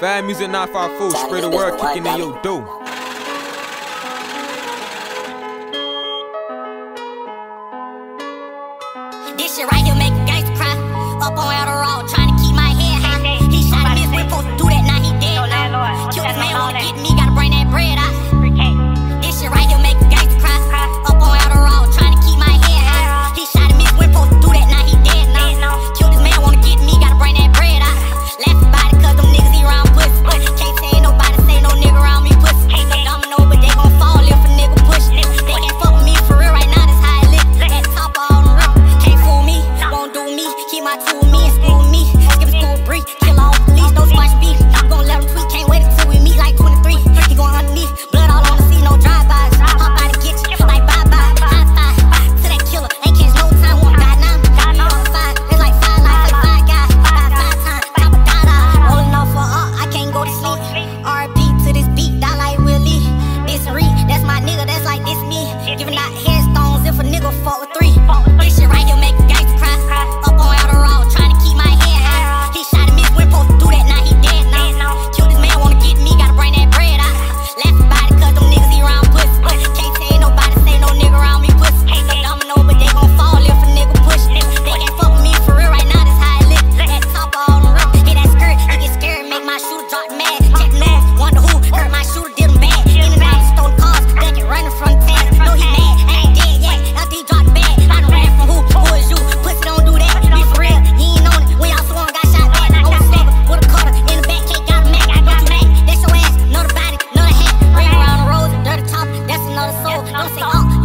Fast Music 954, spread the word, kicking in your door. This shit right here make a gangster cry. Up on Don't say all.